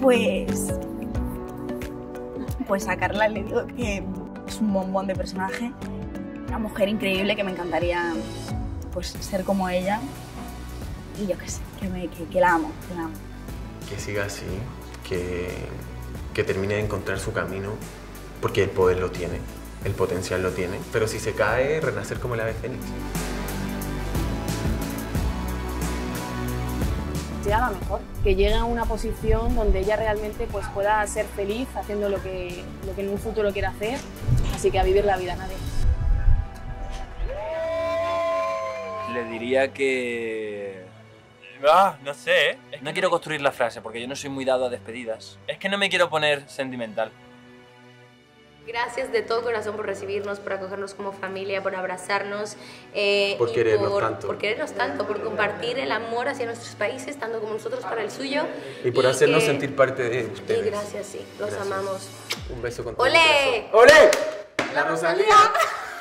Pues. Pues a Carla le digo que es un bombón de personaje, una mujer increíble que me encantaría pues ser como ella y yo qué sé, que, me, que, la amo, que la siga así, que, que termine de encontrar su camino, porque el poder lo tiene, el potencial lo tiene, pero si se cae, renacer como el ave fénix. Sea la mejor, que llegue a una posición donde ella realmente pues, pueda ser feliz haciendo lo que, lo que en un futuro quiera hacer, así que a vivir la vida nadie. Le diría que... Ah, no sé. ¿eh? No quiero construir la frase porque yo no soy muy dado a despedidas. Es que no me quiero poner sentimental. Gracias de todo corazón por recibirnos, por acogernos como familia, por abrazarnos. eh, Por y querernos por, tanto. Por querernos tanto, por compartir el amor hacia nuestros países, tanto como nosotros para el suyo. Y por hacernos que- sentir parte de Y ustedes. gracias, sí, los Gracias. amamos. Un beso con ¡Olé! ¡Olé! La Rosalía.